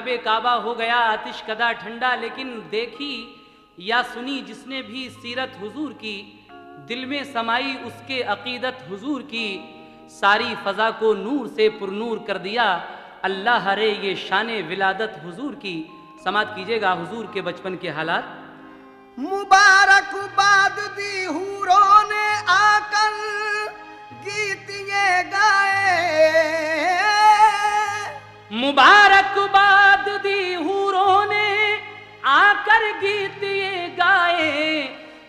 झुकी काबा हो गया आतिश कदा ठंडा लेकिन देखी या सुनी जिसने भी सीरत हुजूर की दिल में समाई उसके अकीदत हुजूर की सारी फजा को नूर से पुरनूर कर दिया अल्लाह हरे ये शान विलादत हुजूर की। समात कीजिएगा हुजूर के बचपन के हालात। मुबारक बाद दी हूरों ने आकर गीत ये गाए। मुबारकबाद दी हूरों ने आकर गीत ये गाए।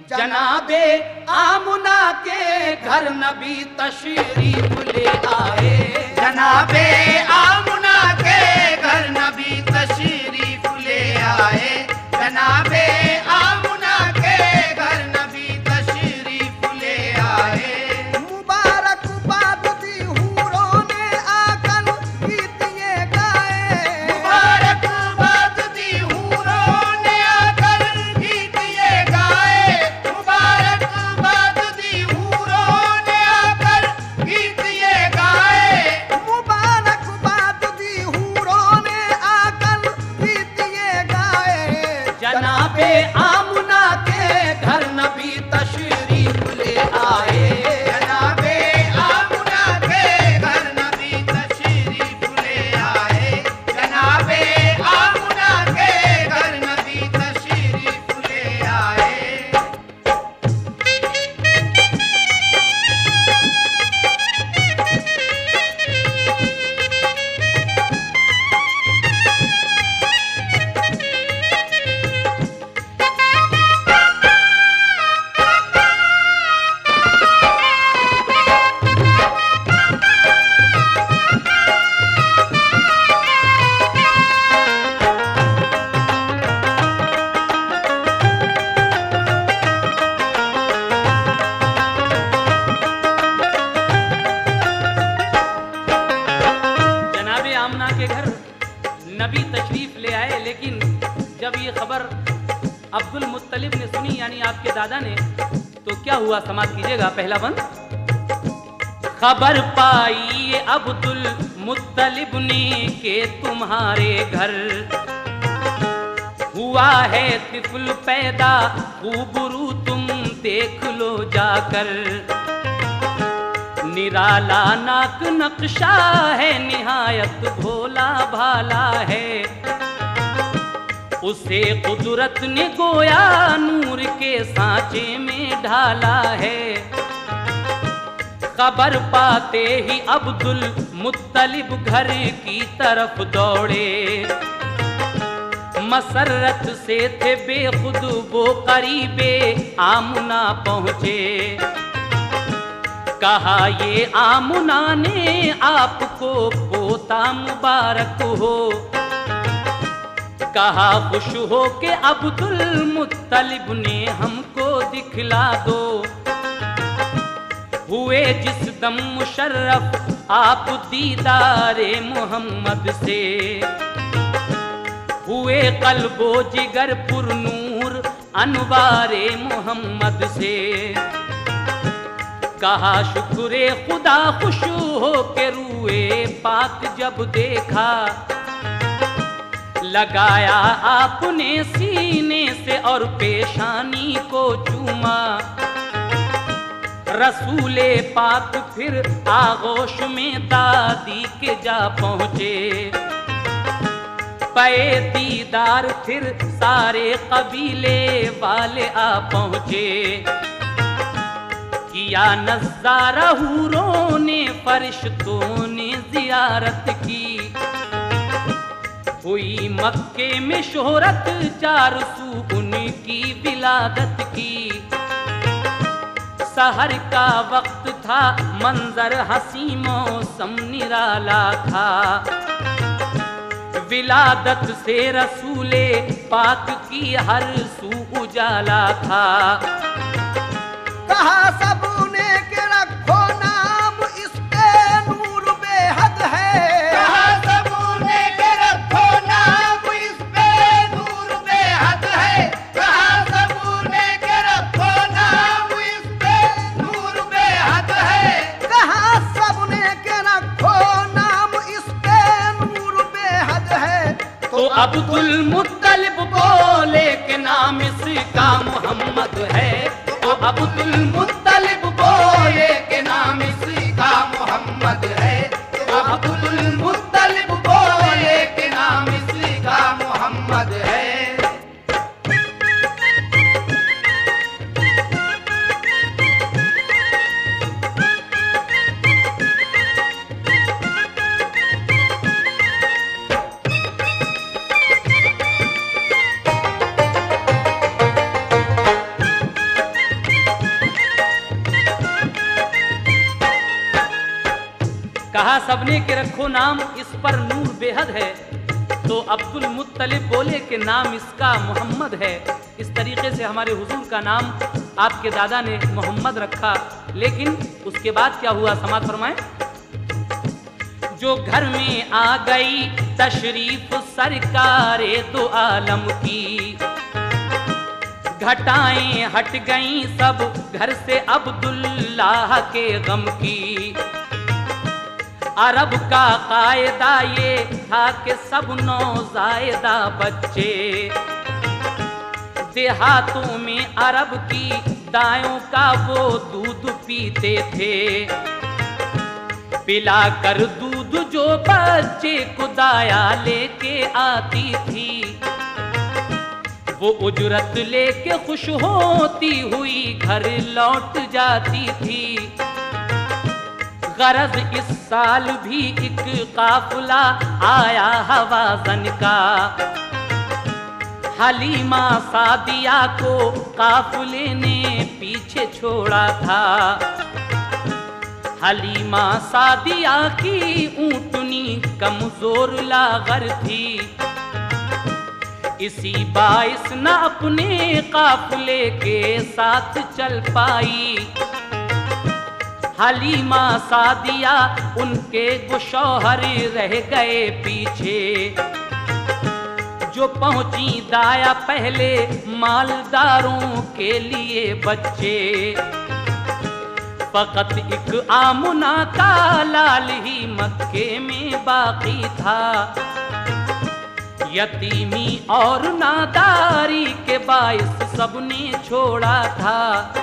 जनाबे आमुना के घर नबी तशरीफ़ ले आए। जनाबे आमुना पहला बंद। खबर पाई अब्दुल मुत्तलिब ने के तुम्हारे घर। हुआ है तिफुल पैदा खूबरू तुम देख लो जाकर। निराला नाक नक्शा है, निहायत भोला भाला है। उसे कुदरत ने गोया नूर के सांचे में ढाला है। खबर पाते ही अब्दुल मुत्तलिब घर की तरफ़ दौड़े। मसरत से थे बेखुद वो करीबे, आमुना पहुँचे। कहा, ये आमुना ने आपको पोता मुबारक हो। कहा, खुश हो के अब्दुल मुत्तलिब ने हमको दिखला दो। हुए जिस दम मुशर्रफ, आप दीदारे मोहम्मद से। हुए कल्बो जिगर पुरनूर अनवारे मोहम्मद से। कहा शुक्रे खुदा खुश हो के रुए पाक जब देखा। लगाया आपने सीने से और पेशानी को चूमा। रसूले पाक फिर आगोश में दादी के जा पहुँचे। पे दीदार फिर सारे कबीले वाले आ पहुँचे। किया नज़ारा हूरों ने, फरिश्तों ने जियारत की। हुई मक्के में शोहरत, चार सू उनकी विलादत की। सहर का वक्त था, मंजर, हसी, मौसम निराला था। विलादत से रसूले पाक की हर सू उजाला था। कहा सबने के अब्दुल मुत्तलिब बोले के नाम इसका मोहम्मद है। तो अब्दुल मुत्तलिब बोले के नाम इसका मोहम्मद है। सबने के रखो नाम, इस पर नूर बेहद है। तो अब्दुल मुत्तलिब बोले कि नाम इसका मोहम्मद है। इस तरीके से हमारे हुजूर का नाम आपके दादा ने मोहम्मद रखा। लेकिन उसके बाद क्या हुआ समाज फरमाए? जो घर में आ गई तशरीफ़ सरकार दो आलम की। घटाएँ हट गईं सब घर से अब्दुल्लाह के गम की। अरब का कायदा ये था कि सब नौजायदा बच्चे। देहातों में अरब की दायों का वो दूध पीते थे। पिला कर दूध जो बच्चे को दाया लेके आती थी। वो उजरत लेके खुश होती हुई घर लौट जाती थी। गरज इस साल भी एक काफिला आया हवाजन का। हलीमा सादिया को काफिले ने पीछे छोड़ा था। हलीमा सादिया की ऊंटनी कमज़ोर लागर थी। इसी बाइस न अपने काफिले के साथ चल पाई। हलीमा सादिया, उनके गुशौहर रह गए पीछे। जो पहुँची दाया पहले मालदारों के लिए बच्चे। फकत एक आमुना का लाल ही मक्के में बाकी था। यतीमी और नादारी के बायस सबने छोड़ा था।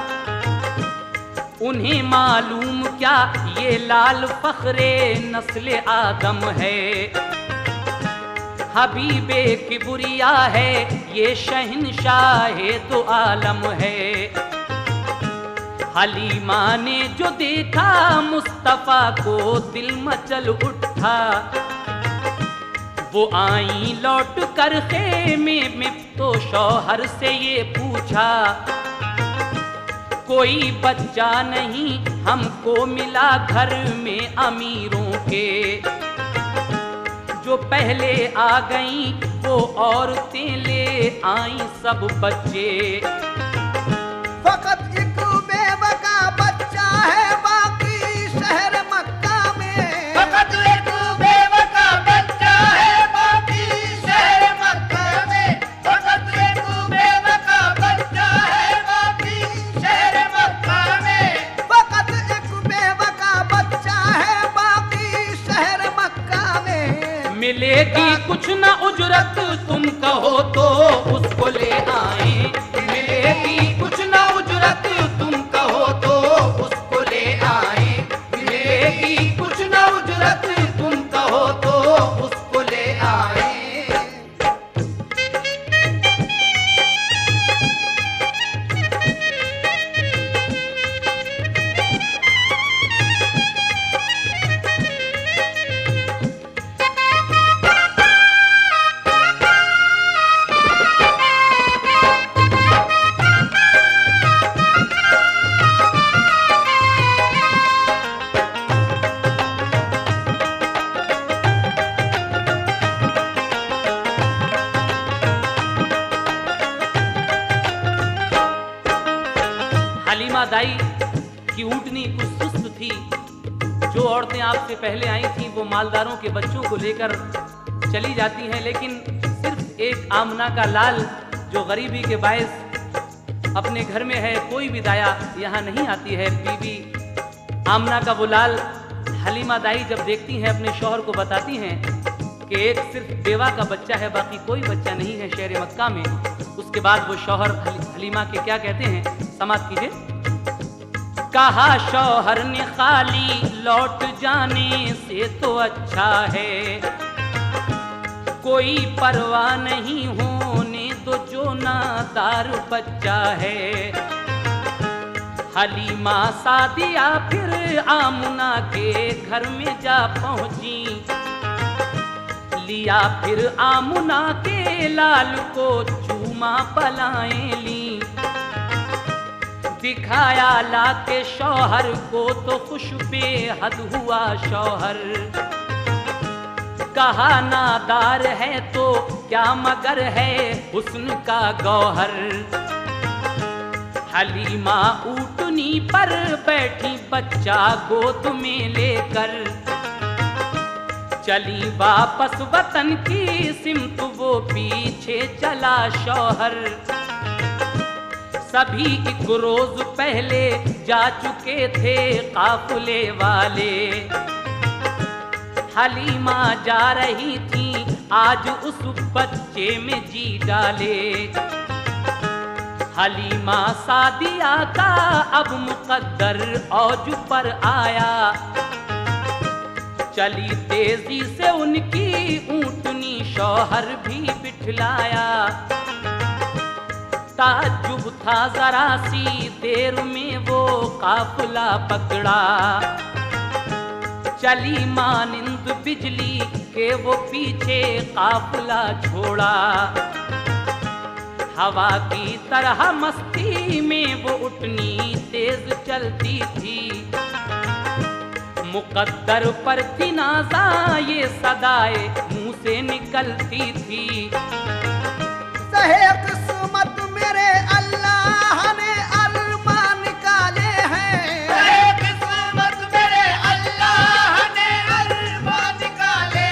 उन्हें मालूम क्या ये लाल फखरे नस्ल आदम है। हबीबे की बुरिया है, ये शहनशाह तो आलम है। हलीमा ने जो देखा, मुस्तफ़ा को दिल मचल उठा। वो आई लौट कर खेमे में तो शौहर से ये पूछा कोई बच्चा नहीं, हमको मिला घर में अमीरों के। जो पहले आ गई, वो औरतें ले आई सब बच्चे। मिलेगी कुछ ना उजरत तुम कहो तो उसको ले आए। मिलेगी लेकर चली जाती हैं, लेकिन सिर्फ़ एक आमना का लाल जो गरीबी के बायस अपने घर में है, कोई भी दाया यहाँ नहीं आती है। बीबी आमना का वो लाल हलीमा दाई जब देखती हैं, अपने शोहर को बताती हैं कि एक सिर्फ़ बेवा का बच्चा है, बाकी कोई बच्चा नहीं है शहर मक्का में। उसके बाद वो शौहर हली- हलीमा के क्या कहते हैं, समाप्त कीजिए। कहा, शौहर ने खाली लौट जाने से तो अच्छा है। कोई परवाह नहीं होने तो जो नादार बच्चा है। हलीमा सादिया फिर आमुना के घर में जा पहुँची। लिया फिर आमुना के लाल को चूमा पलाएँ ली। दिखाया ला के शौहर को तो खुश बेहद हुआ शौहर। कहा नादार है तो क्या मगर है हुस्न का गौहर। हलीमा ऊटनी पर बैठी बच्चा गोद में लेकर। चली वापस वतन की सिमत, वो पीछे चला शौहर। सभी एक रोज पहले जा चुके थे काफिले वाले। हलीमा जा रही थी, आज उस बच्चे में जी डाले। हलीमा सादिया का अब मुकद्दर औज पर आया। चली तेज़ी से उनकी ऊंटनी शौहर भी बिठलाया। ताजुब था जरा सी देर में वो काफिला पकड़ा। चली मानिंद बिजली के वो पीछे काफिला छोड़ा। हवा की तरह मस्ती में वो उठनी तेज चलती थी। मुकद्दर पर थी नाजा, ये सदाए मुँह से निकलती थी। सहे किस्मत मेरे अल्लाह ने निकाले हैं। किस्मत मेरे अल्लाह ने अरबा निकाले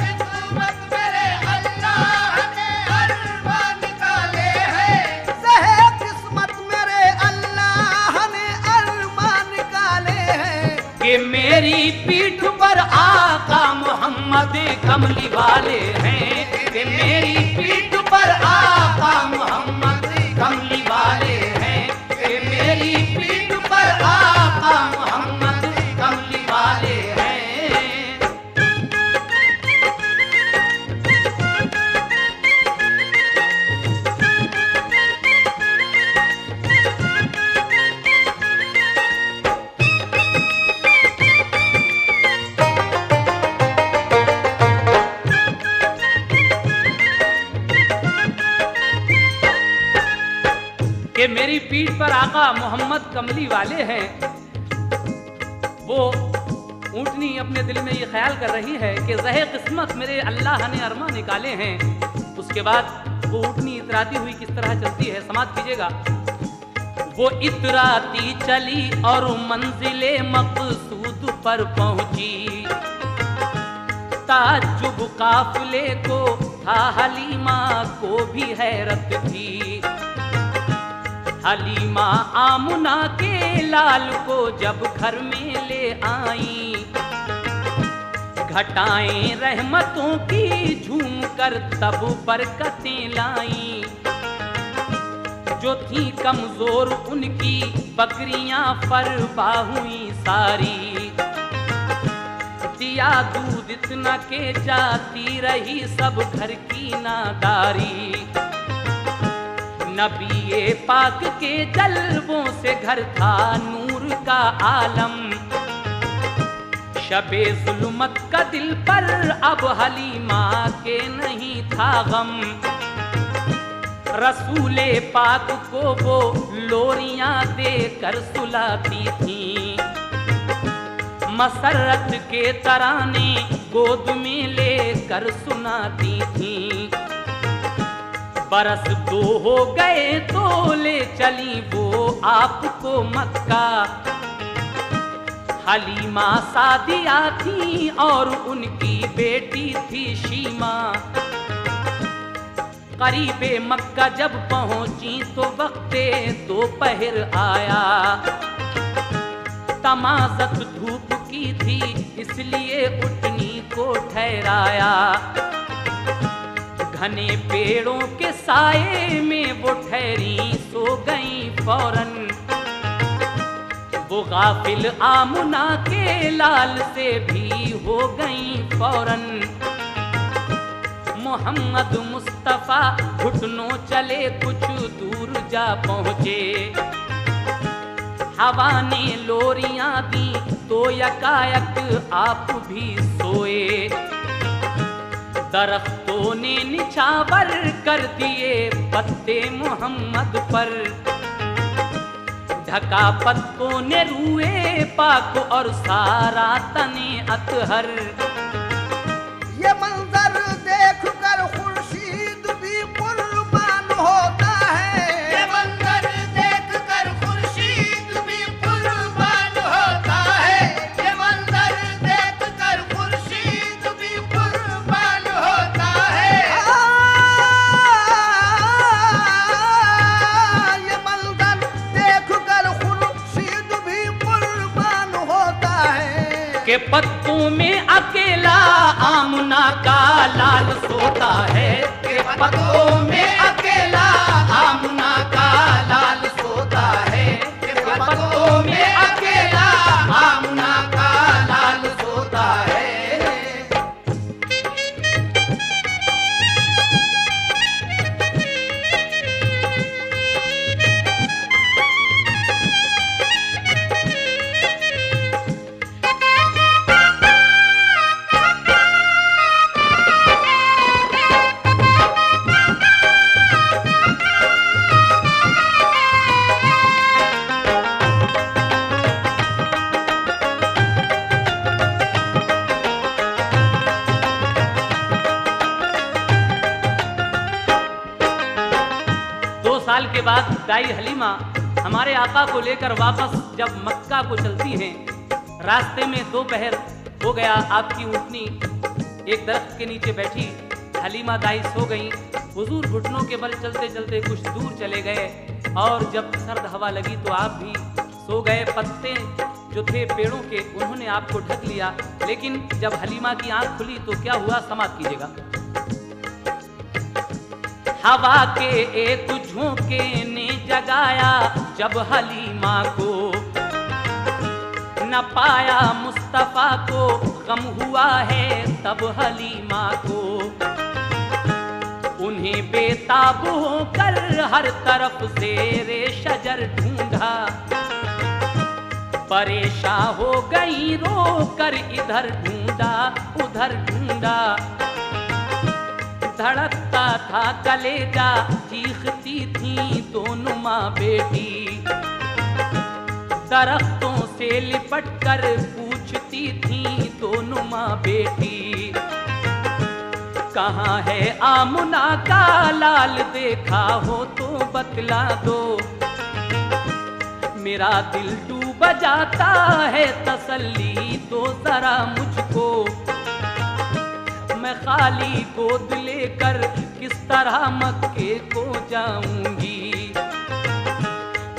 किस्मत मेरे अल्लाह ने अरबा निकाले हैं। सहे किस्मत मेरे अल्लाह ने अरमा निकाले हैं। कि मेरी पीठ पर आका मोहम्मद कमली वाले हैं। अरमा हैं। उसके बाद वो ऊँटनी इतराती हुई किस तरह चलती है, समाप्त कीजिएगा। वो इतराती चली और मंजिले मकसूद पर पहुँची। ताजुब काफले को था हलीमा को भी हैरत थी। हलीमा आमुना के लाल को जब घर में ले आई। घटाएँ रहमतों की झूम कर तब बरकतें लाई। जो थी कमज़ोर उनकी बकरियाँ फरबा हुई सारी। दिया दूध इतना के जाती रही सब घर की नादारी। नबी पाक के जलवों से घर था नूर का आलम। शबे जुल्मत का दिल पर अब हलीमा के नहीं था गम। रसूले पाक को वो लोरियाँ देकर सुलाती थी। मसरत के तराने गोद में लेकर सुनाती थी। बरस दो हो गए तो ले चली वो आपको मक्का। हलीमा सादिया थी और उनकी बेटी थी शीमा। करीब मक्का जब पहुँची तो वक्ते दोपहर आया। तमाजत धूप की थी, इसलिए उठनी को ठहराया। घने पेड़ों के साए में वो ठहरी, सो गई फ़ौरन। वो गाफिल आमुना के लाल से भी हो गई फ़ौरन। मोहम्मद मुस्तफ़ा घुटनों चले कुछ दूर जा पहुँचे। हवा ने लोरियाँ दी तो यकायक आप भी सोए। दरख्तों ने निछावर कर दिए पत्ते मोहम्मद पर। ढका पत्तों ने रुए पाको और सारा तने अतहर। ये मंजर पत्तों में अकेला आमना का लाल सोता है। के पत्तों में अकेला आमना का बाद हलीमा हमारे आका को लेकर वापस जब मक्का को चलती हैं, रास्ते में दोपहर हो गया आपकी ऊँटनी। एक दरख्त के नीचे बैठी हलीमा दाई सो गई। हुजूर घुटनों के बल चलते चलते कुछ दूर चले गए और जब सर्द हवा लगी तो आप भी सो गए। पत्ते जो थे पेड़ों के, उन्होंने आपको ढक लिया। लेकिन जब हलीमा की आँख खुली तो क्या हुआ, समाप्त कीजिएगा। हवा के एक झोंके ने जगाया जब हलीमा को। न पाया मुस्तफ़ा को, गम हुआ है तब हलीमा को। उन्हें बेताब होकर हर तरफ़ से रे शजर ढूंढा। परेशान हो गई रो कर इधर ढूंढा, उधर ढूंढा। धड़कता था कलेजा, चीखती थी दोनों माँ बेटी। दरख्तों से लिपट कर पूछती थी दोनों माँ बेटी। कहाँ है आमुना का लाल देखा हो तो बतला दो। मेरा दिल डूब जाता है तसल्ली दो जरा मुझको। मैं खाली गोद लेकर किस तरह मक्के को जाऊँगी?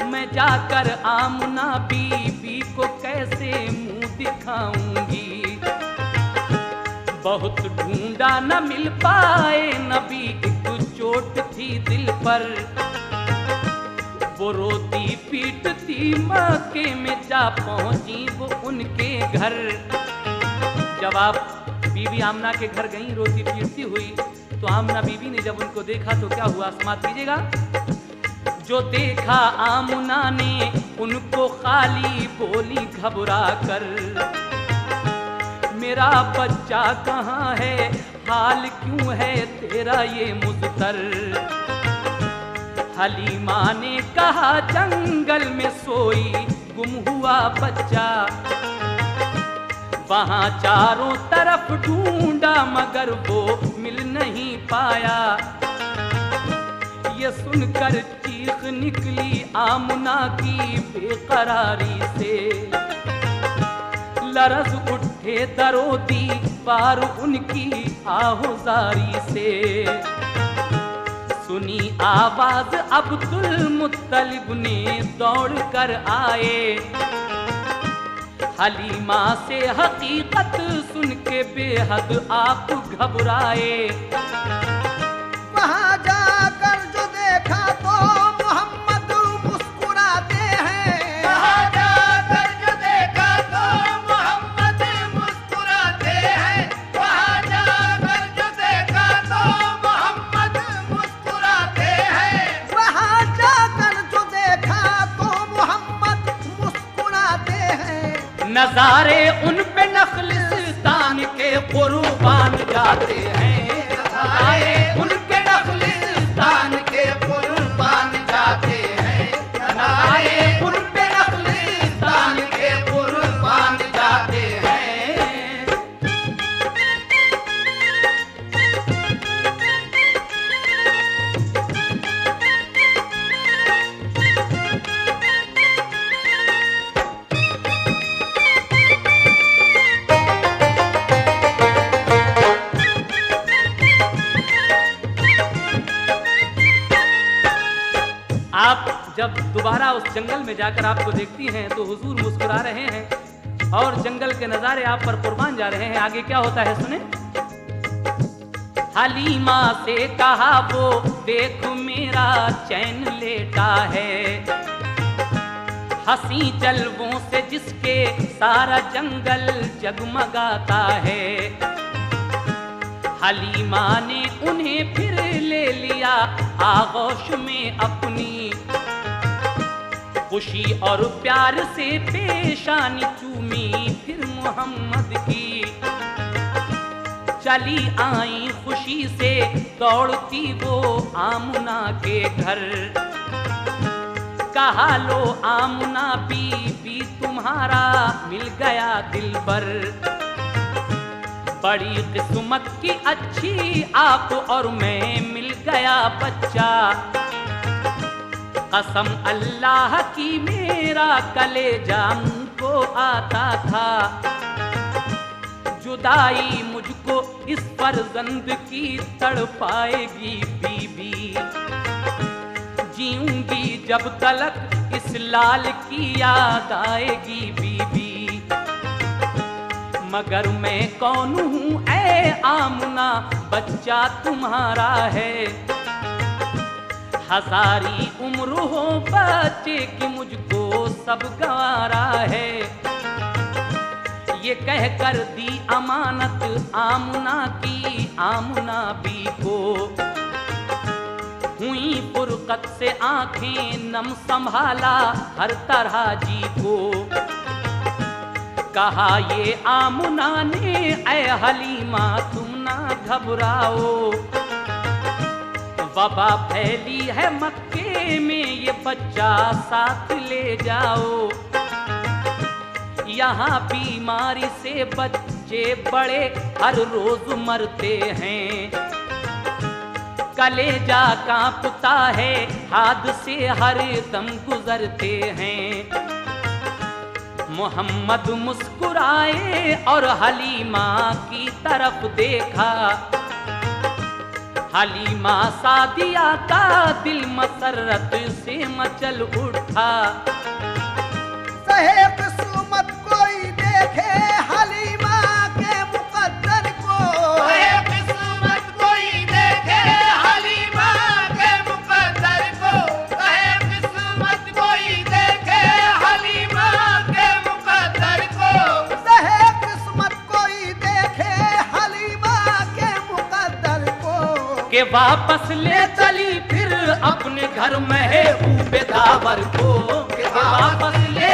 मैं जाकर आमना बीबी को कैसे मुँह दिखाऊँगी? बहुत ढूंढा न मिल पाए नबी, एक चोट थी दिल पर। वो रोती पीटती मक्के में जा पहुँची वो उनके घर। जब बीबी आमना के घर गई, रोती पीटती हुई। तो आमना बीबी ने जब उनको देखा तो क्या हुआ? समाप्त कीजिएगा। जो देखा आमुना ने, उनको खाली बोली घबरा कर। मेरा बच्चा कहाँ है? हाल क्यों है तेरा ये मुझतर हलीमा ने कहा, जंगल में सोई गुम हुआ बच्चा। वहाँ चारों तरफ़ ढूंढा, मगर वो मिल नहीं पाया। ये सुनकर चीख निकली आमुना की बेकरारी से। लरस उठे दरोदी, पार उनकी आहुजारी से। सुनी आवाज़ अब्दुल मुत्तलिब ने दौड़ कर आए। हलीमा से हकीकत सुन के बेहद आप घबराए। नजारे उन पे नखलिस्तान के कुर्बान जाते हैं। नजारे उन जंगल में जाकर आपको देखती हैं तो हुजूर मुस्कुरा रहे हैं। और जंगल के नज़ारे आप पर कुर्बान जा रहे हैं। आगे क्या होता है सुने? हलीमा से कहा वो, देख मेरा चैन लेटा है। हँसी जलवों से जिसके सारा जंगल जगमगाता है। हलीमा ने उन्हें फिर ले लिया, आगोश में अपनी खुशी और प्यार से पेशानी चूमी फिर मोहम्मद की। चली आई खुशी से, दौड़ती वो आमुना के घर। कहा, लो आमुना बीबी, तुम्हारा मिल गया दिल पर। बड़ी किस्मत की अच्छी आप और मैं मिल गया बच्चा। कसम, अल्लाह की मेरा कलेजा को आता था। जुदाई मुझको इस फर्जंद की तड़पाएगी बीबी। जीऊँगी जब तलक इस लाल की याद आएगी बीबी। मगर मैं कौन हूँ, ऐ आमना, बच्चा तुम्हारा है। हजारी उम्र हो बच्चे की मुझको सब गवारा है। ये कह कर दी अमानत आमना की, आमना भी को। हुई फुरकत से आँखें नम संभाला हर तरह जी को। कहा ये आमुना ने, ऐ हलीमा तुम ना घबराओ। वबा फैली है मक्के में, ये बच्चा साथ ले जाओ। यहाँ बीमारी से बच्चे बड़े हर रोज मरते हैं। कलेजा कांपता है, हाथ से हर दम गुजरते हैं। मोहम्मद मुस्कुराए और हलीमा की तरफ़ देखा। हलीमा सादिया का दिल मसरत से मचल उठा। सहे वापस ले चली फिर अपने घर में है बेदावर को। के वापस ले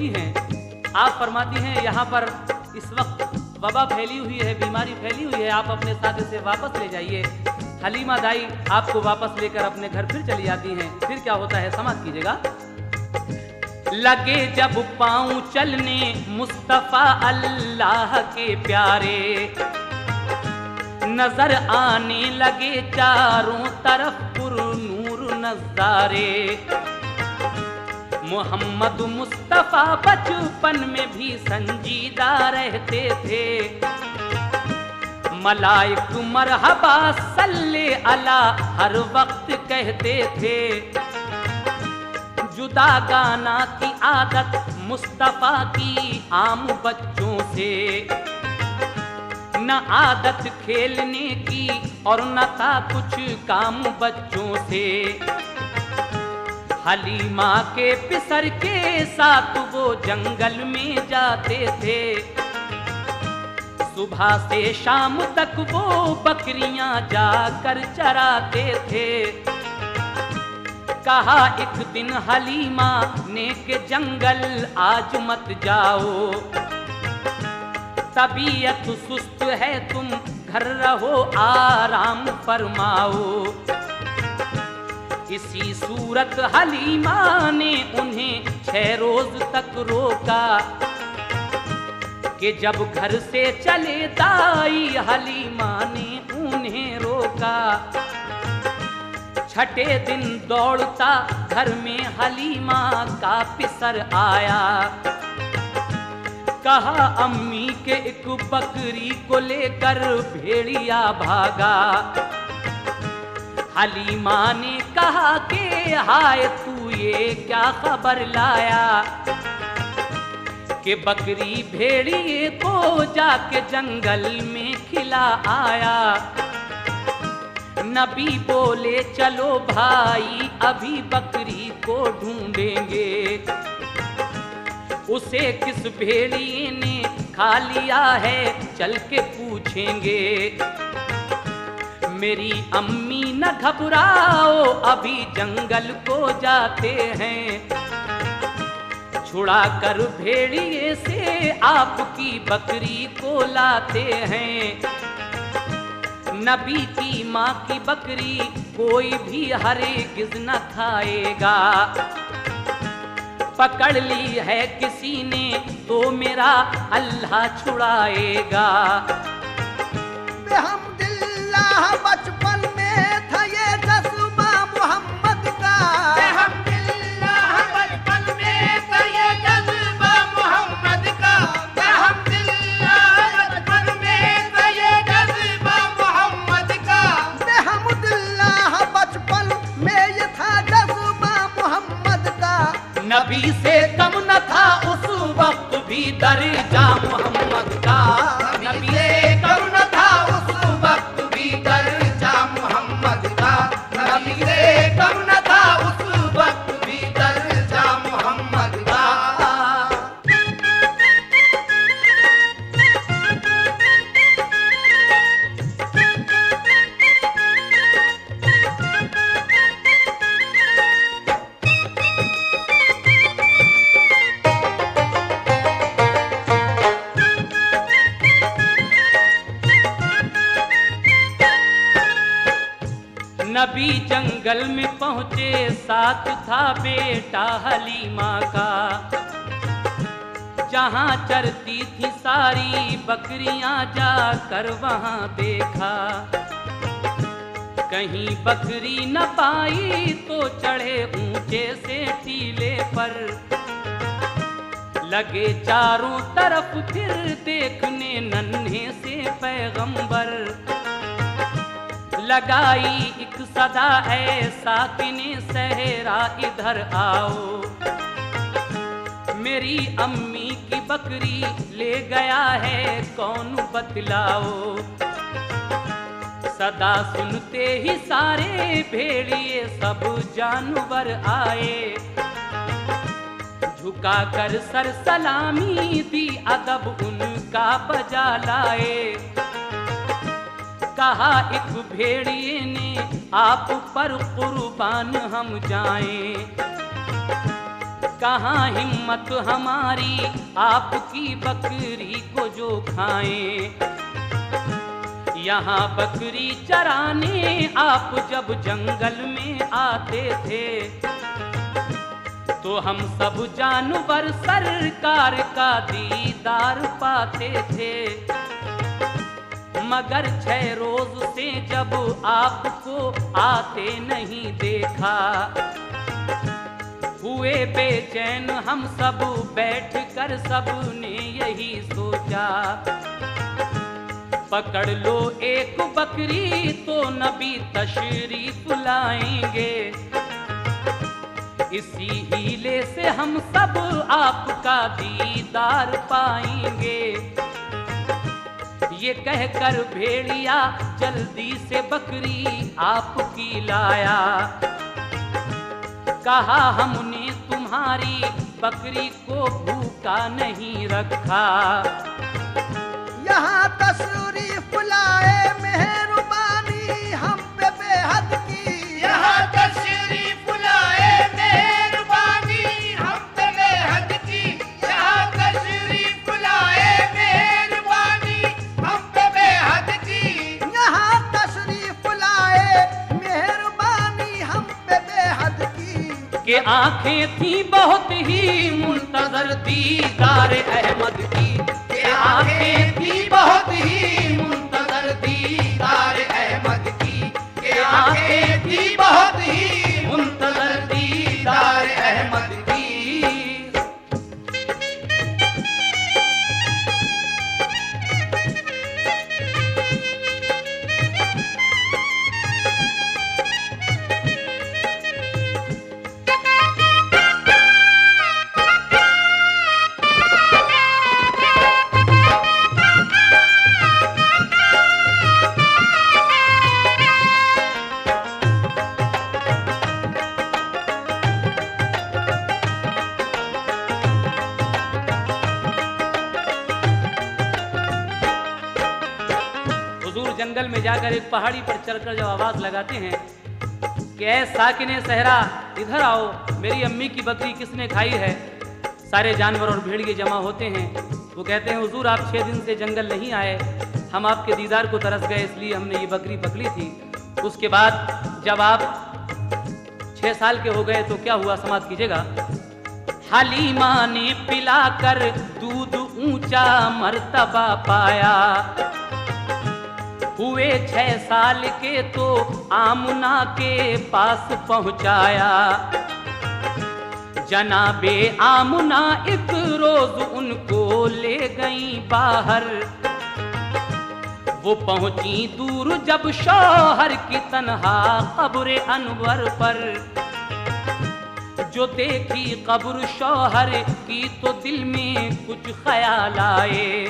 देती हैं। आप फरमाती हैं, यहाँ पर इस वक्त वबा फैली हुई है, बीमारी फैली हुई है, आप अपने साथ इसे वापस ले जाइए। हलीमा दाई आपको वापस लेकर अपने घर फिर चली जाती हैं। फिर क्या होता है, समाप्त कीजिएगा। लगे जब पाँव चलने, मुस्तफ़ा अल्लाह के प्यारे। नज़र आने लगे चारों तरफ़ पुर नूर नजारे। मोहम्मद मुस्तफ़ा बचपन में भी संजीदा रहते थे। मलाइक मरहबा सल्ले अला हर वक्त कहते थे। जुदा गाना की आदत मुस्तफ़ा की आम बच्चों से। न आदत खेलने की और न था कुछ काम बच्चों से। हलीमा के पिसर के साथ वो जंगल में जाते थे। सुबह से शाम तक वो बकरियाँ जाकर चराते थे। कहा, एक दिन हलीमा ने के जंगल आज मत जाओ। तबीयत सुस्त है, तुम घर रहो, आराम फरमाओ। इसी सूरत हलीमा ने उन्हें छह रोज तक रोका कि जब घर से चले दाई हलीमा ने उन्हें रोका। छठे दिन दौड़ता घर में हलीमा का पिसर आया। कहा, अम्मी के एक बकरी को लेकर भेड़िया भागा। हलीमा ने कहा के, हाय, तू ये क्या खबर लाया? कि बकरी भेड़िए को जाके जंगल में खिला आया। नबी बोले, चलो भाई, अभी बकरी को ढूंढेंगे। उसे किस भेड़िए ने खा लिया है, चल के पूछेंगे। मेरी अम्मी न घबराओ, अभी जंगल को जाते हैं। छुड़ा कर भेड़िए से आपकी बकरी को लाते हैं। नबी की माँ की बकरी कोई भी हरे गिज न खाएगा। पकड़ ली है किसी ने तो मेरा अल्लाह छुड़ाएगा। बेहमदिल्लाह बचपन में जाकर वहाँ देखा। कहीं बकरी न पाई तो चढ़े ऊँचे से टीले पर। लगे चारों तरफ़ फिर देखने नन्हे से पैगंबर। लगाई एक सदा ऐसा किने सहरा, इधर आओ। मेरी अम्मी की बकरी ले गया है, कौन बतलाओ? सदा सुनते ही सारे भेड़िए सब जानवर आए। झुका कर सर सलामी दी अदब उनका बजा लाए। कहा, एक भेड़िए ने आप पर कुर्बान हम जाएँ। कहाँ हिम्मत हमारी, आपकी बकरी को जो खाए। यहाँ बकरी चराने, आप जब जंगल में आते थे तो हम सब जानवर सरकार का दीदार पाते थे। मगर छह रोज से जब आपको आते नहीं देखा हुए बेचैन हम सब बैठ कर सबने यही सोचा। पकड़ लो एक बकरी तो नबी तशरीफ़ लाएँगे। इसी हीले से हम सब आपका दीदार पाएँगे। ये कहकर भेड़िया जल्दी से बकरी आपकी लाया। कहा हमने तुम्हारी बकरी को भूखा नहीं रखा। यहाँ कसूरी फुलाए मेहरबानी आँखें थी बहुत ही मुंतजर, दीदार अहमद की। आँखें थी बहुत ही मुंतजर, दीदार अहमद के। आँखें थी बहुत ही जंगल एक पहाड़ी पर चढ़कर जब आवाज़ लगाते हैं कि ऐ साकिने सहरा, इधर आओ, मेरी अम्मी की बकरी किसने खाई है? सारे जानवर और भेड़िए जमा होते हैं। वो कहते हैं, हुजूर, आप छह दिन से जंगल नहीं आए। हम आपके दीदार को तरस गए, इसलिए हमने ये बकरी पकड़ी थी। उसके बाद जब आप छह साल के हो गए तो क्या हुआ, समाप्त कीजिएगा? हलीमा ने पिलाकर दूध ऊँचा मर्तबा पाया। हुए छह साल के तो आमुना के पास पहुँचाया। जनाबे आमुना एक रोज उनको ले गई बाहर। वो पहुँची दूर जब शौहर की तनहा कब्र अनवर पर। जो देखी कब्र शौहर की तो दिल में कुछ ख्याल आए।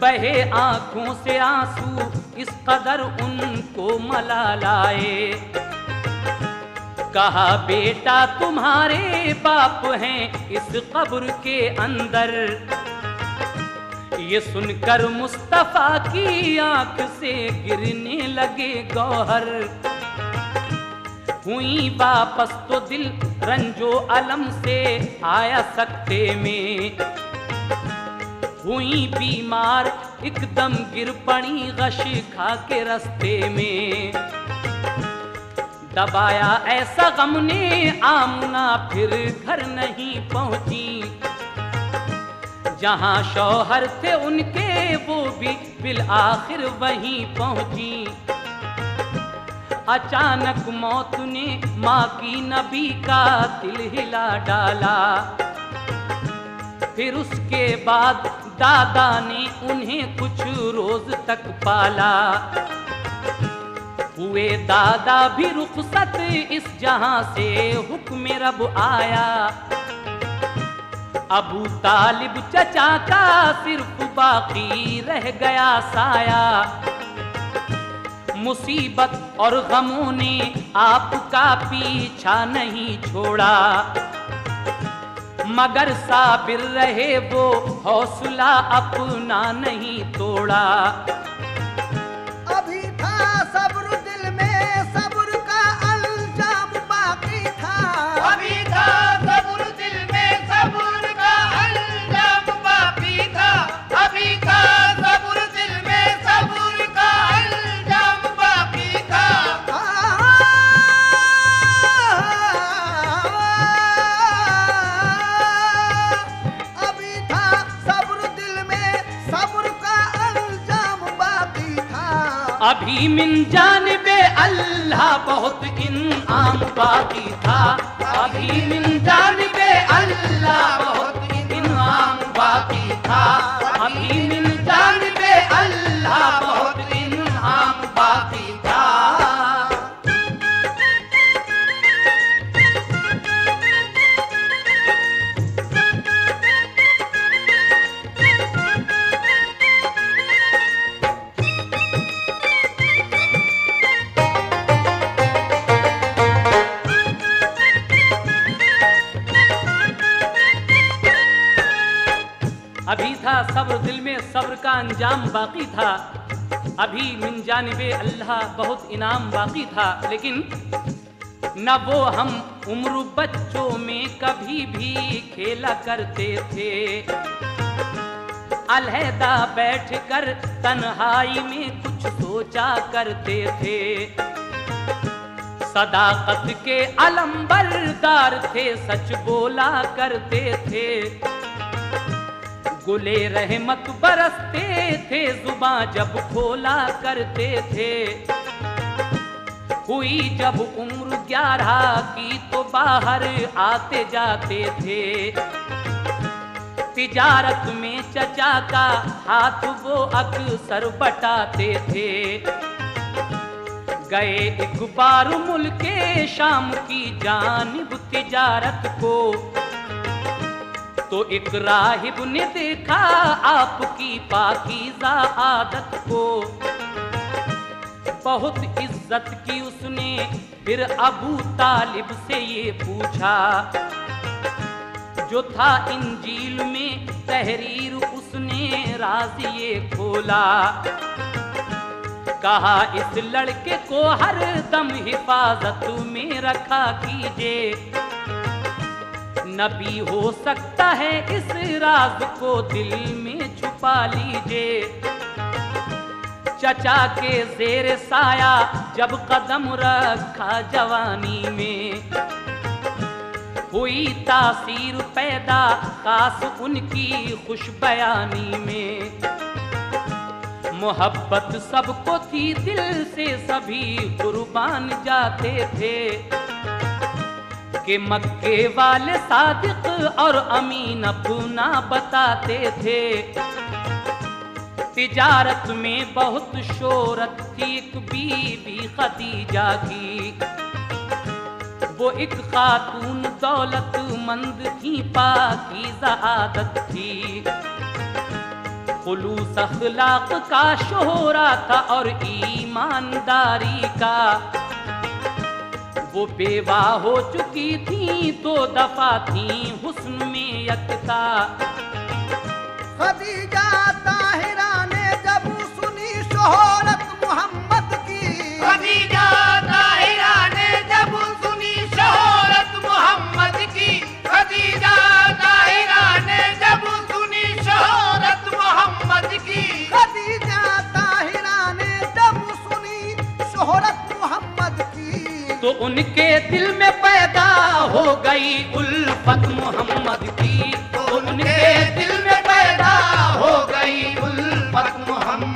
बहे आँखों से आँसू, इस कदर उनको मला लाए। कहा, बेटा, तुम्हारे बाप हैं इस कब्र के अंदर। ये सुनकर मुस्तफ़ा की आँख से गिरने लगे गौहर। हुई वापस तो दिल रंजो अलम से आया सकते में। हुई बीमार एकदम गिर पड़ी गश खा के रस्ते में। दबाया ऐसा गम ने आमना फिर घर नहीं पहुँची। जहाँ शौहर थे उनके, वो भी बिल आखिर वहीं पहुँची। अचानक मौत ने माँ की नबी का दिल हिला डाला। फिर उसके बाद दादा ने उन्हें कुछ रोज तक पाला। हुए दादा भी रुखसत इस जहाँ से हुक्म रब आया। अबू तालिब चचा का सिर्फ़ बाकी रह गया साया। मुसीबत और गमों ने आपका पीछा नहीं छोड़ा। मगर साबिर रहे वो हौसला अपना नहीं तोड़ा। अभी मिन जानबे, अल्लाह बहुत इनाम बाकी था। बाकी मिन जानबे, अल्लाह बहुत इनाम बाकी था। बाकी मिन जानबे, अल्लाह अंजाम बाकी था। अभी मिन जानिबे अल्लाह बहुत इनाम बाकी था। लेकिन न वो हम उम्र बच्चों में कभी भी खेला करते थे। अलहदा बैठकर तन्हाई में कुछ सोचा करते थे। सदाकत के अलंबरदार थे, सच बोला करते थे। गुले रहमत बरसते थे, जुबा जब खोला करते थे। हुई जब उम्र ग्यारह की तो बाहर आते जाते थे। तिजारत में चचा का हाथ वो अक्सर बटाते थे। गए एक बार मुल्क शाम की जानिब तिजारत को तो एक राहिब ने देखा आपकी पाकीजा आदत को। बहुत इज़्ज़त की उसने, फिर अबू तालिब से ये पूछा, जो था इंजील में तहरीर उसने राज ये खोला। कहा, इस लड़के को हर दम हिफाजत में रखा कीजिए। नबी हो सकता है इस राज को दिल में छुपा लीजिए। चचा के जेर साया जब कदम रखा जवानी में। हुई तासीर पैदा, खास उनकी खुश बयानी में। मोहब्बत सबको थी दिल से, सभी कुर्बान जाते थे। कि मक्के वाले सादिक और अमीन अपना बताते थे। तिजारत में बहुत शोरत थी एक बीबी खदीजा की। वो एक खातून दौलतमंद थी पाकीज़ा आदत थी। खुलूस अखलाक का शोहरा था और ईमानदारी का। वो बेवा हो चुकी थी, दो दफ़ा थी हुस्न में यकता। खदीजा ताहिरा ने जब सुनी शोहरत तो उनके दिल में पैदा हो गई उल्फत मोहम्मद की। तो उनके दिल में पैदा हो गई उल्फत मोहम्मद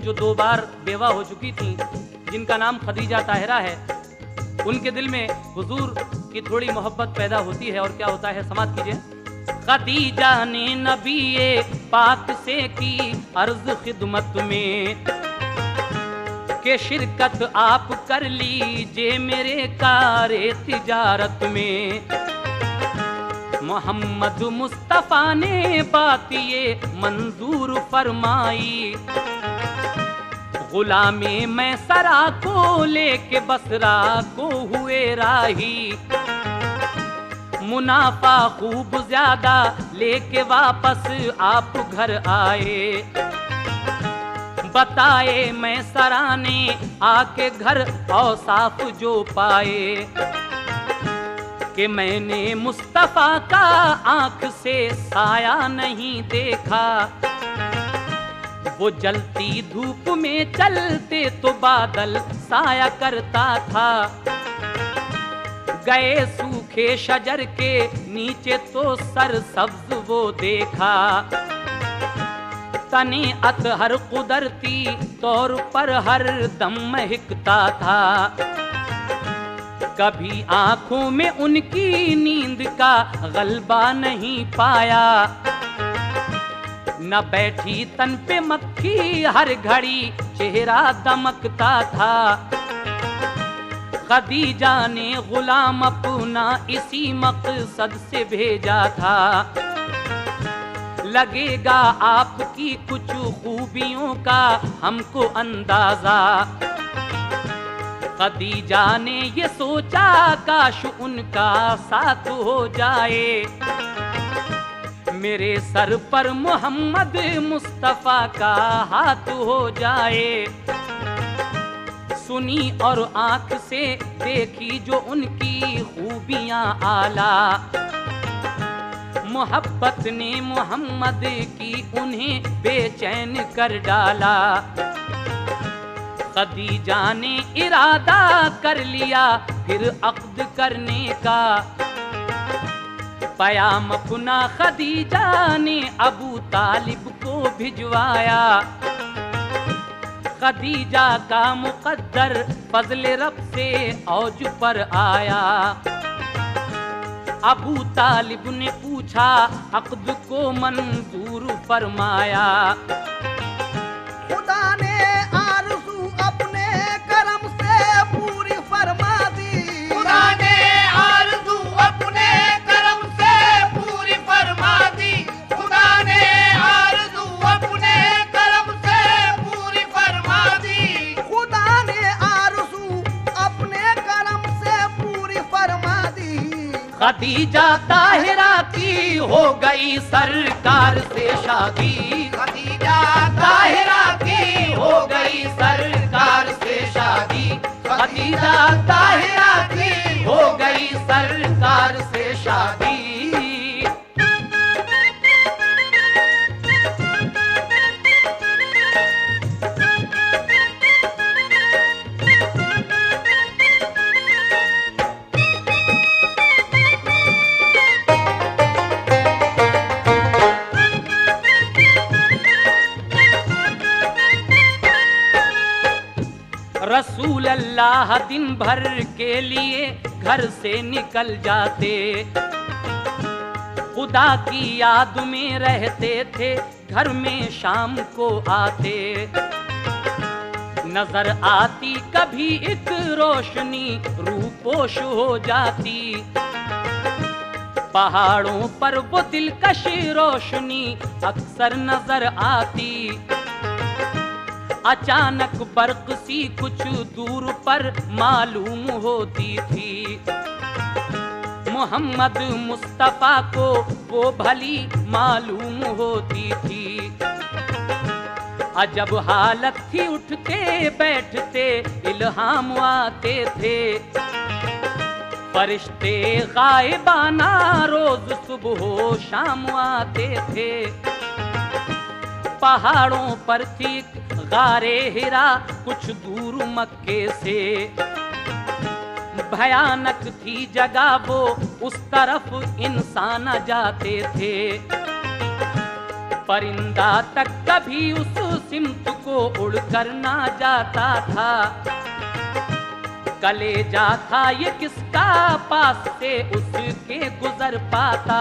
जो दो बार बेवा हो चुकी थी, जिनका नाम खदीजा ताहिरा है, उनके दिल में हुजूर की थोड़ी मोहब्बत पैदा होती है और क्या होता है समाप्त कीजिए। खदीजा ने नबी पाक से की अर्ज़ खिदमत में के शिरकत आप कर लीजिए मेरे कारे तिजारत में। मोहम्मद मुस्तफ़ा ने बात ये मंजूर फरमाई। गुलामी में सरा को लेके बसरा को हुए राही। मुनाफा खूब ज़्यादा लेके वापस आप घर आए। बताए मैं सराने आके घर और साफ़ जो पाए। कि मैंने मुस्तफ़ा का आँख से साया नहीं देखा। वो जलती धूप में चलते तो बादल साया करता था। गए सूखे शजर के नीचे तो सर सब्ज वो देखा। तने अतहर कुदरती तौर पर हर दम महकता था। कभी आँखों में उनकी नींद का गलबा नहीं पाया। न बैठी तन पे मक्खी, हर घड़ी चेहरा दमकता था। खदीजा ने गुलाम अपना इसी मकसद से भेजा था। लगेगा आपकी कुछ खूबियों का हमको अंदाज़ा। खदीजा ने ये सोचा, काश उनका साथ हो जाए। मेरे सर पर मोहम्मद मुस्तफ़ा का हाथ हो जाए। सुनी और आँख से देखी जो उनकी खूबियाँ आला। मोहब्बत ने मोहम्मद की उन्हें बेचैन कर डाला। खदीजा ने इरादा कर लिया फिर अक्द करने का। पयाम अपना खदीजा ने अबू तालिब को भिजवाया। खदीजा का मुकद्दर फजल रब से औज पर आया। अबू तालिब ने पूछा अक्द को मंजूर फरमाया। खदीजा ताहिरा की हो गई सरकार से शादी। खदीजा ताहिरा की हो गई सरकार से शादी। खदीजा ताहिरा की हो गई सरकार से शादी। रसूल अल्लाह दिन भर के लिए घर से निकल जाते। खुदा की याद में रहते थे, घर में शाम को आते। नज़र आती कभी एक रोशनी रूपोश हो जाती। पहाड़ों पर वो दिलकश रोशनी अक्सर नज़र आती। अचानक बर्क सी कुछ दूर पर मालूम होती थी। मोहम्मद मुस्तफ़ा को वो भली मालूम होती थी। अजब हालत थी उठते बैठते, इल्हाम आते थे। फरिश्ते गायबाना रोज सुबह शाम आते थे। पहाड़ों पर थी गारे हिरा कुछ दूर मक्के से। भयानक थी जगह वो, उस तरफ़ इंसान जाते थे। परिंदा तक कभी उस सिमत को उड़कर ना जाता था। कलेजा था ये किसका पास से उसके गुजर पाता।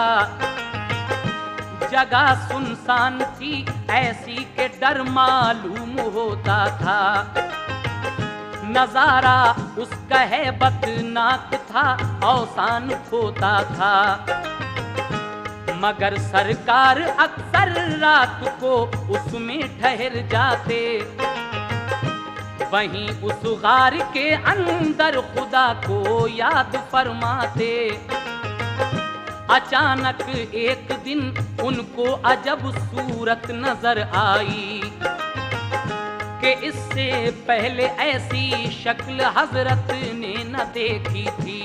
जगह सुनसान थी, ऐसी के डर मालूम होता था। नज़ारा उसका है बदनाक था औसान खोता था। मगर सरकार अक्सर रात को उसमें ठहर जाते। वहीं उस गार के अंदर खुदा को याद फरमाते। अचानक एक दिन उनको अजब सूरत नज़र आई कि इससे पहले ऐसी शक्ल हज़रत ने न देखी थी।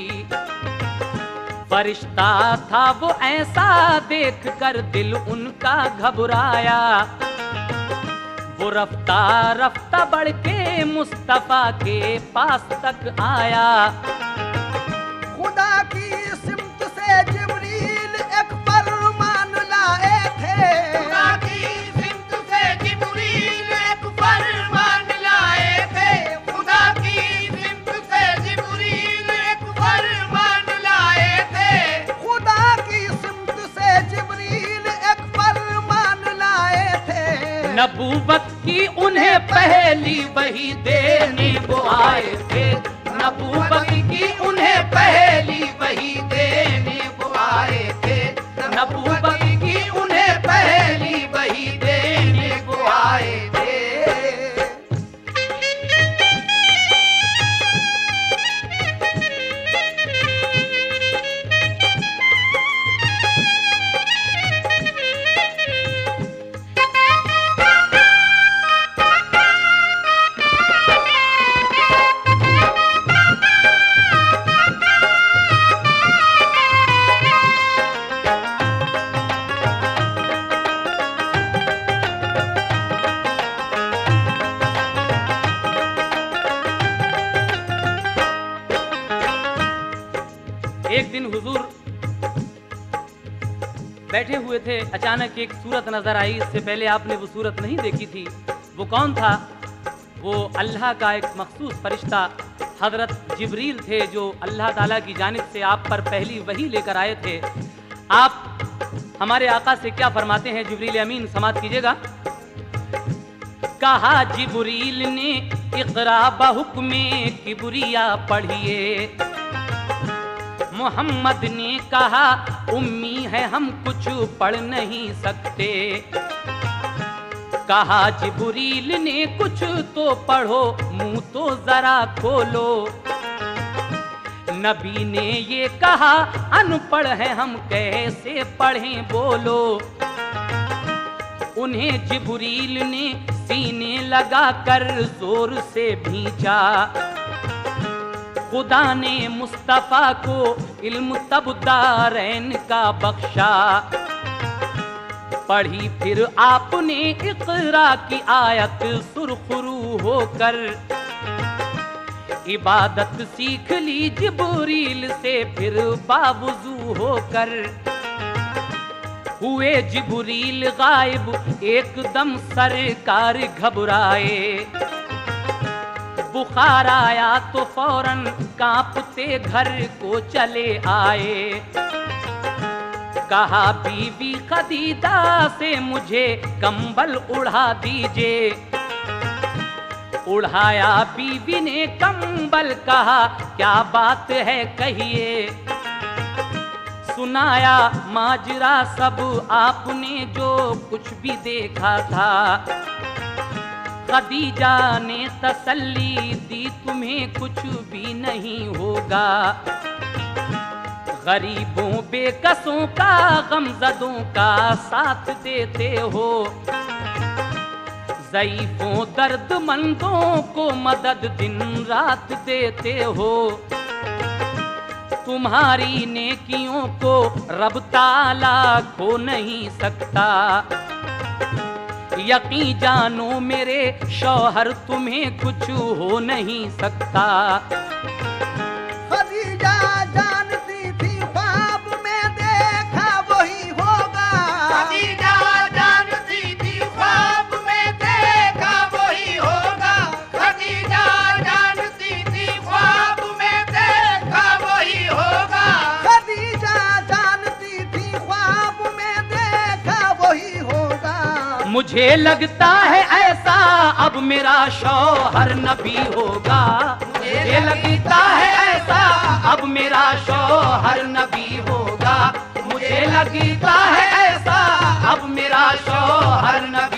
फरिश्ता था वो ऐसा देख कर दिल उनका घबराया। वो रफ्ता रफ्ता बढ़ के मुस्तफ़ा के पास तक आया। एक सूरत नज़र आई, इससे पहले आपने वो सूरत नहीं देखी थी। वो कौन था? वो अल्लाह का एक मखसूस फरिश्ता, हज़रत जिब्रील थे, जो अल्लाह ताला की जानिब से आप पर पहली वही लेकर आए थे। आप हमारे आका से क्या फरमाते हैं, जिब्रील अमीन समात कीजिएगा। कहा जिब्रील ने, इकरा बहुक्मे किबरिया पढ़िए। मोहम्मद ने कहा, उम्मी है हम कुछ पढ़ नहीं सकते। कहा, जिबरील ने कुछ तो पढ़ो, मुँह तो जरा खोलो। नबी ने ये कहा, अनपढ़ है हम कैसे पढ़ें बोलो। उन्हें जिबरील ने सीने लगा कर ज़ोर से भींचा। खुदा ने मुस्तफ़ा को इल्म तब दारैन का बख्शा। पढ़ी फिर आपने इकरा की आयत सुरखरू होकर। इबादत सीख ली जिबरील से फिर बावजू होकर। हुए जिबरील गायब, एकदम सरकार घबराए। बुखार आया तो फ़ौरन कांपते घर को चले आए। कहा, बीवी खदीदा से मुझे कंबल उड़ा दीजिए उड़ाया, बीवी ने कंबल कहा, क्या बात है कहिए? सुनाया, माजरा सब आपने जो कुछ भी देखा था। खदीजा ने तसल्ली दी तुम्हें कुछ भी नहीं होगा। गरीबों, बेकसों का, गमजदों का साथ देते हो। जईफों दर्दमंदों को मदद दिन रात देते हो। तुम्हारी नेकियों को रब ताला खो नहीं सकता। यकीन जानो मेरे शौहर तुम्हें कुछ हो नहीं सकता। मुझे लगता है ऐसा अब मेरा शौहर नबी होगा। मुझे लगता है ऐसा अब मेरा शौहर नबी होगा। मुझे लगता है ऐसा अब मेरा शौहर नबी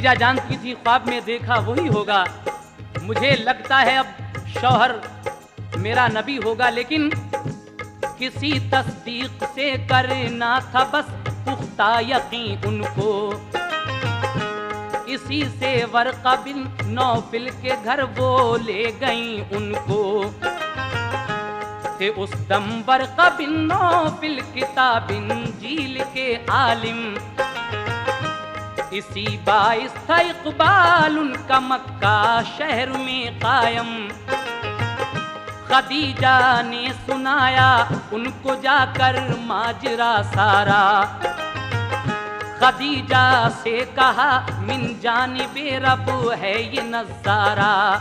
खदीजा जानती थी, ख्वाब में देखा वही होगा। मुझे लगता है अब शौहर मेरा नबी होगा, लेकिन किसी तस्दीक से करना था बस पुख्ता यकीन उनको। इसी से वर्का बिन नौफिल के घर वो ले गई उनको। थे उस दम वर्का बिन नौफिल किताबिन, झील के आलिम। इसी बाइस था इकबाल उनका मक्का शहर में कायम। खदीजा ने सुनाया, उनको जाकर माजरा सारा। खदीजा से कहा, मिन जानिबे रब है ये नज़ारा।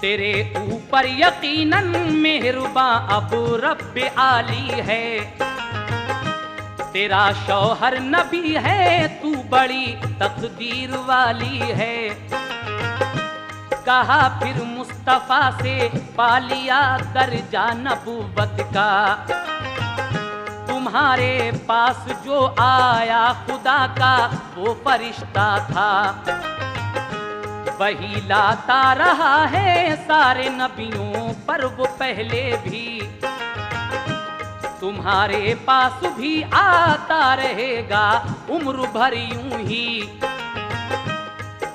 तेरे ऊपर यकीनन मेहरबा अब रब आली है। तेरा शौहर नबी है, तू बड़ी तकदीर वाली है। कहा फिर मुस्तफ़ा से पालिया दर्जा नबूवत का। तुम्हारे पास जो आया खुदा का, वो फरिश्ता था। वही लाता रहा है सारे नबियों पर, वो पहले भी। तुम्हारे पास भी आता रहेगा, उम्र भर यूँ ही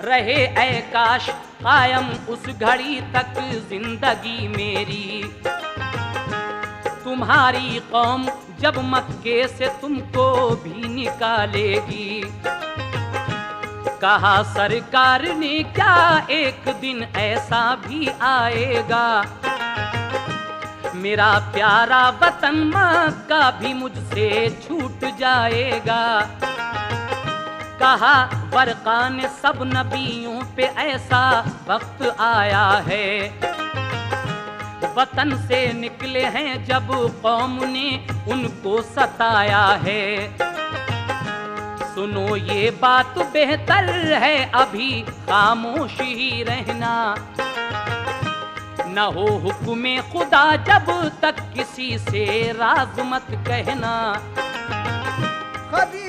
रहे ऐ काश कायम उस घड़ी तक ज़िंदगी मेरी। तुम्हारी कौम जब मक्के से तुमको भी निकालेगी। कहा, सरकार ने क्या एक दिन ऐसा भी आएगा? मेरा प्यारा वतन मक्का भी मुझसे छूट जाएगा। कहा बरका ने सब नबियों पे ऐसा वक्त आया है। वतन से निकले हैं जब कौम ने उनको सताया है। सुनो ये बात बेहतर है, अभी खामोश ही रहना। न हो हुक्म खुदा जब तक किसी से राज मत कहना। खदीजा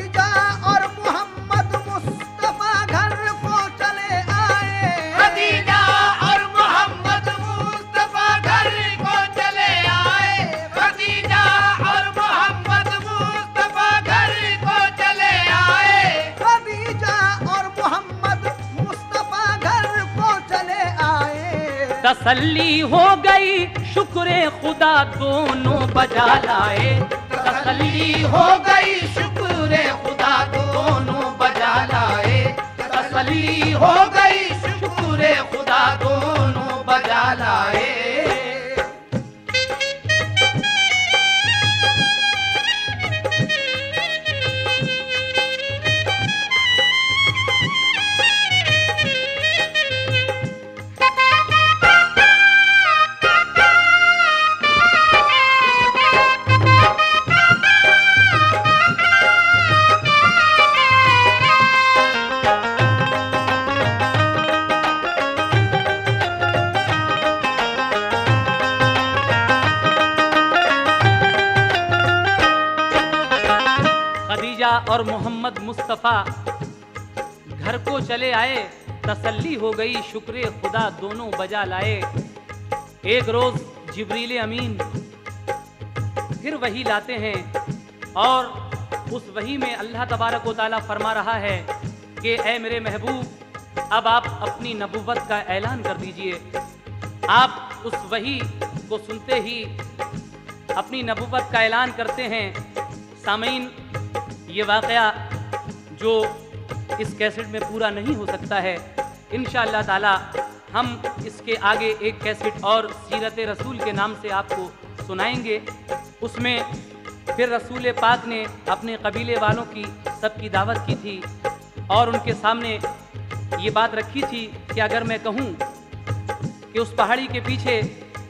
तसल्ली हो गई। शुक्र खुदा दोनों बजा लाए। तसल्ली हो गई। शुक्र खुदा दोनों बजा लाए। तसल्ली हो गई। शुक्र खुदा दोनों और मोहम्मद मुस्तफ़ा। घर को चले आए, तसल्ली हो गई, शुक्र खुदा दोनों बजा लाए। एक रोज जिब्रील अमीन फिर वही लाते हैं और उस वही में अल्लाह तबारक व ताला फरमा रहा है कि, ए मेरे महबूब, अब आप अपनी नबूवत का ऐलान कर दीजिए। आप उस वही को सुनते ही अपनी नबूवत का ऐलान करते हैं। सामीन ये वाक़या जो इस कैसेट में पूरा नहीं हो सकता है इन ताला हम इसके आगे एक कैसेट और सीरत रसूल के नाम से आपको सुनाएँगे। उसमें फिर रसूल पाक ने अपने कबीले वालों की, सबकी दावत की थी और उनके सामने ये बात रखी थी कि अगर मैं कहूँ कि उस पहाड़ी के पीछे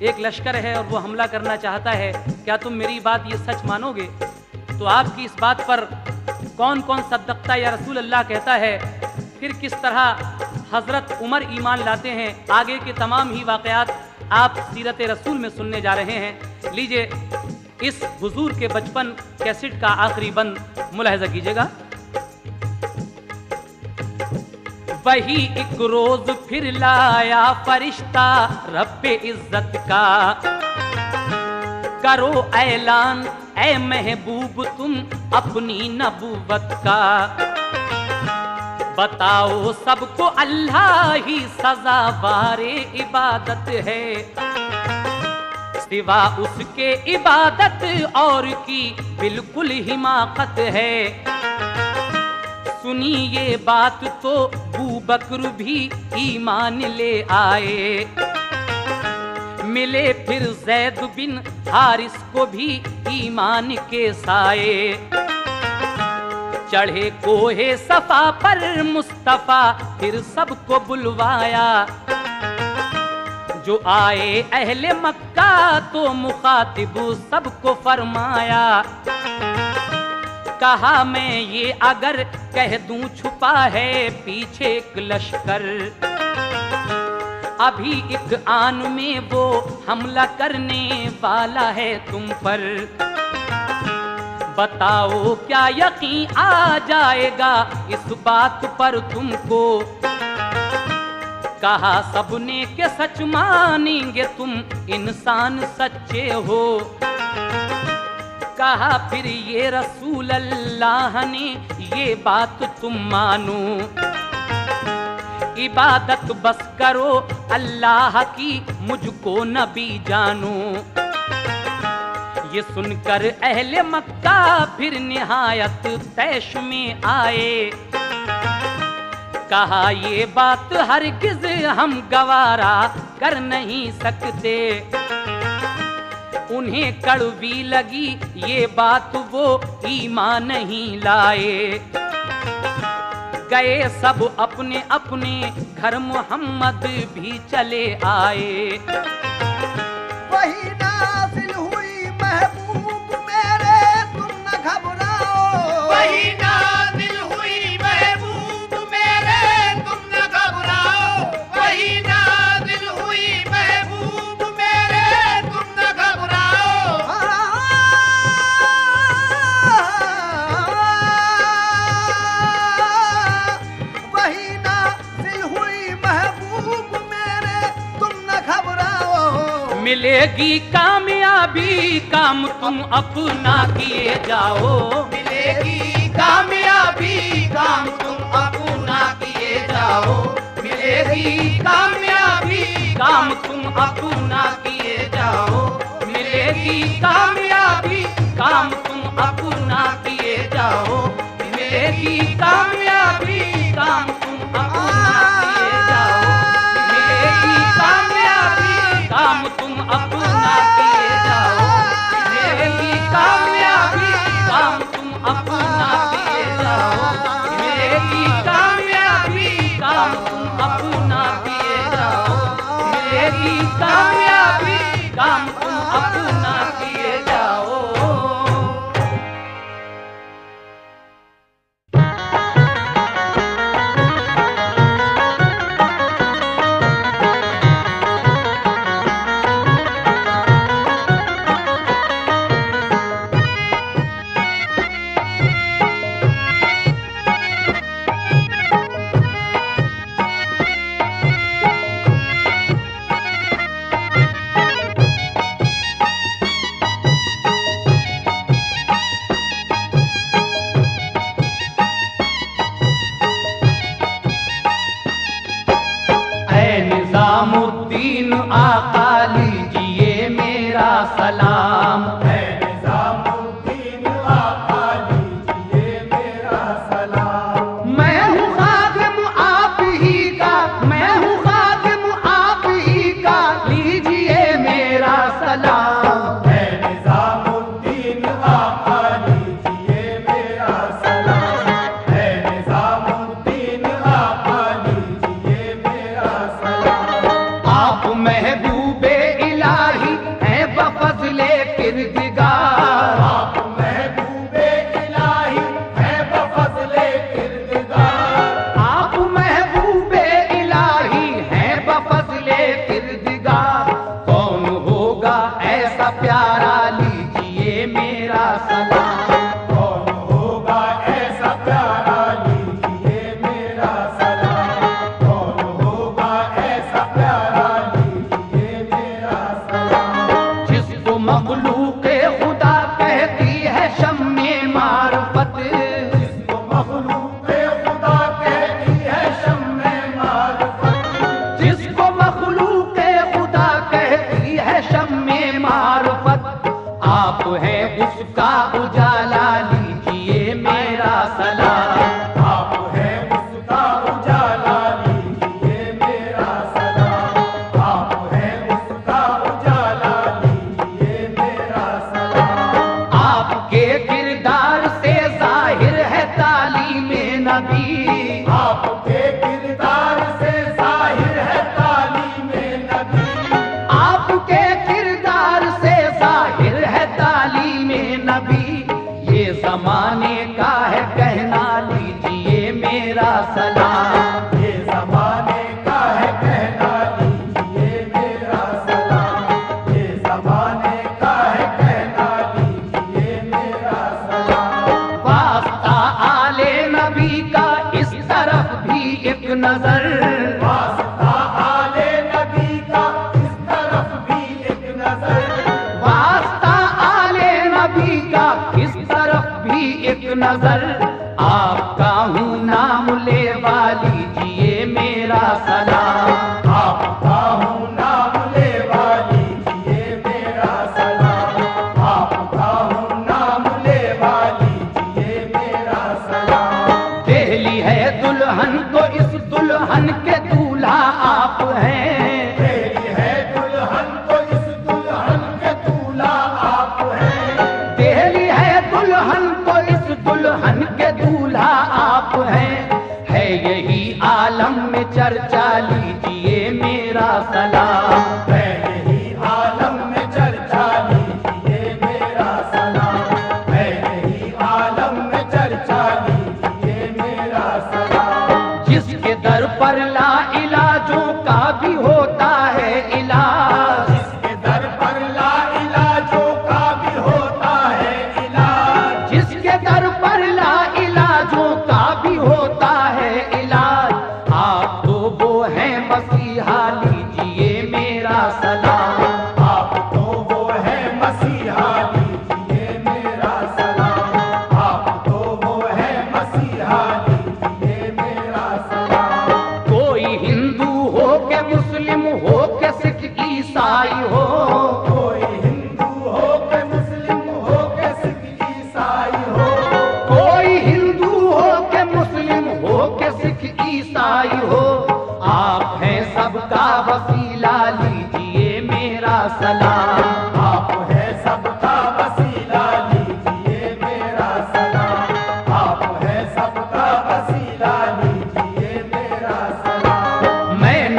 एक लश्कर है और वो हमला करना चाहता है, क्या तुम मेरी बात ये सच मानोगे? तो आपकी इस बात पर कौन कौन सदकता या रसूल अल्लाह कहता है? फिर किस तरह हज़रत उमर ईमान लाते हैं? आगे के तमाम ही वाक़यात आप सीरत रसूल में सुनने जा रहे हैं। लीजिए इस हुजूर के बचपन कैसेट का आखिरी बंद मुलाहजा कीजिएगा। वही एक रोज फिर लाया फरिश्ता रब इज़्ज़त का। करो ऐलान ऐ महबूब, तुम अपनी नबूवत का। बताओ सबको अल्लाह ही सजा बारे इबादत है। सिवा उसके इबादत और की बिल्कुल हिमाकत है। सुनी ये बात तो बू बकर भी ईमान ले आए। मिले फिर जैद बिन हारिस को भी ईमान के साए। चढ़े कोहे सफ़ा पर मुस्तफ़ा, फिर सबको बुलवाया। जो आए अहले मक्का तो मुखातिब सबको फरमाया। कहा, मैं ये अगर कह दूँ छुपा है पीछे एक लश्कर। अभी एक आन में वो हमला करने वाला है तुम पर। बताओ क्या यकीन आ जाएगा इस बात पर तुमको? कहा सबने के सच मानेंगे तुम इंसान सच्चे हो। कहा फिर ये रसूल अल्लाह ने ये बात तुम मानो? इबादत बस करो, अल्लाह की मुझको नबी जानो। ये सुनकर अहले मक्का फिर निहायत तैश में आए। कहा, ये बात हरगिज हम गवारा कर नहीं सकते। उन्हें कड़वी लगी ये बात, वो ईमान नहीं लाए। गए सब अपने अपने घर मोहम्मद भी चले आए। वही मिलेगी कामयाबी, काम तुम अपना किए जाओ। मिलेगी कामयाबी, काम तुम अपना किए जाओ। मिलेगी कामयाबी, काम तुम अपना किए जाओ। मिलेगी कामयाबी, काम तुम अपना किए जाओ। मिलेगी कामयाबी, काम तुम अपना तुम अपना किए जाओ। मेरी कामयाबी काम तुम अपना किए जाओ। मेरी कामयाबी काम तुम अपना किए जाओ। मेरी कामयाबी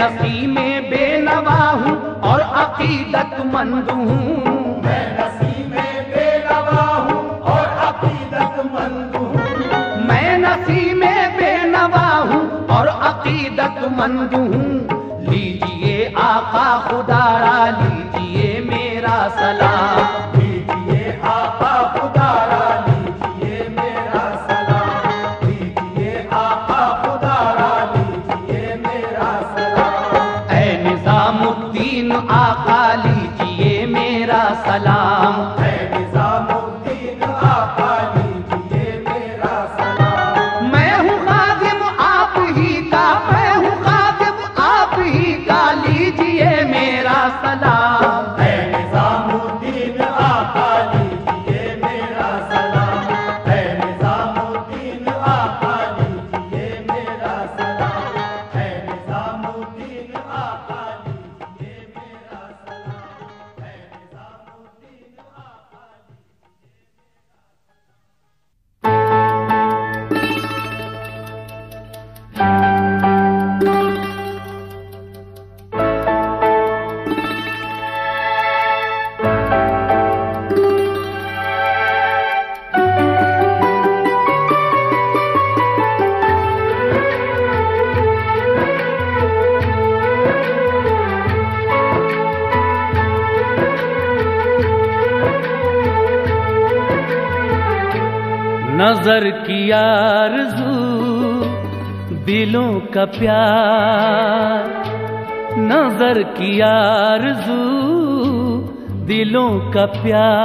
नसी में बेनवा हूँ और अकीदत मंद हूँ। नसी में और मैं नसी में बेनवा हूँ और अकीदत मंद हूँ। लीजिए आका खुदारा लीजिए मेरा सलाम। प्यार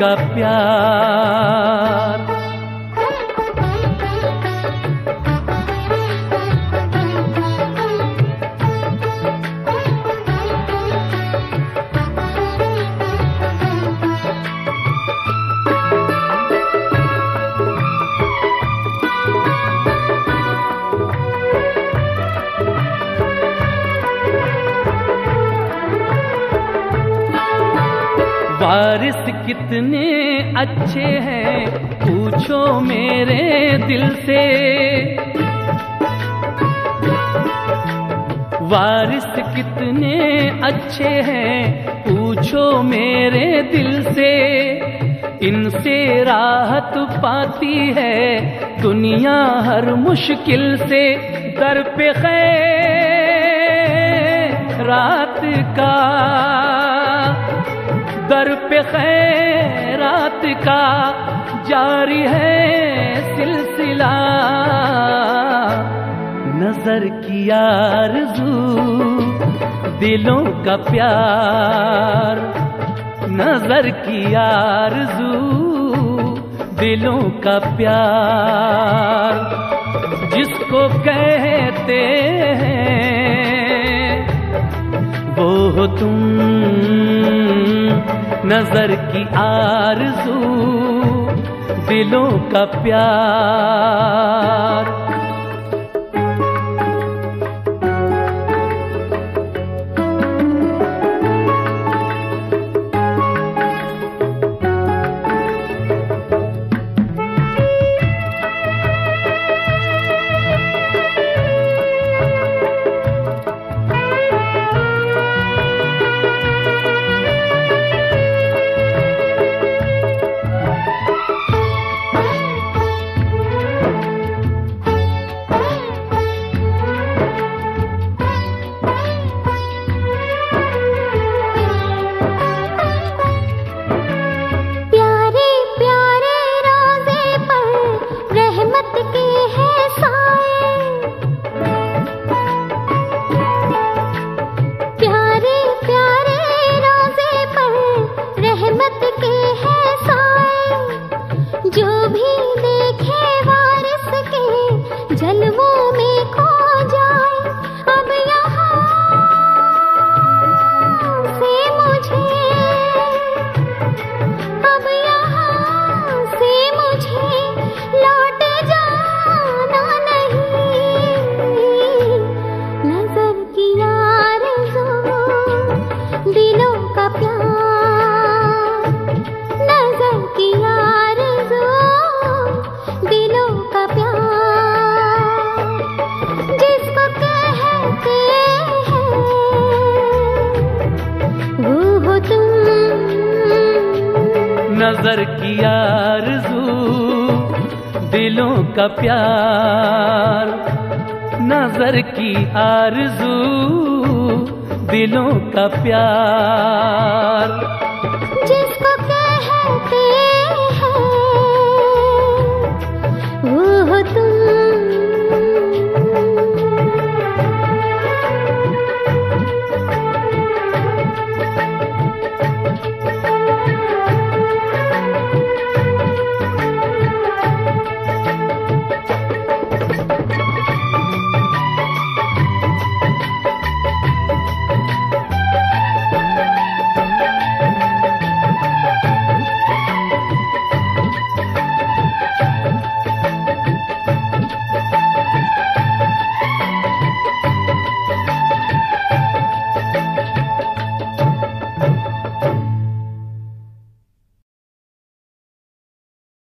का प्यार कितने अच्छे हैं, पूछो मेरे दिल से। वारिस कितने अच्छे हैं, पूछो मेरे दिल से। इनसे राहत पाती है, दुनिया हर मुश्किल से। दर पे खैर, रात का दर पे खैरात का जारी है सिलसिला। नज़र की आरज़ू, दिलों का प्यार। नज़र की आरज़ू, दिलों का प्यार। जिसको कहते हैं, वो हो तुम। नज़र की आरज़ू दिलों का प्यार।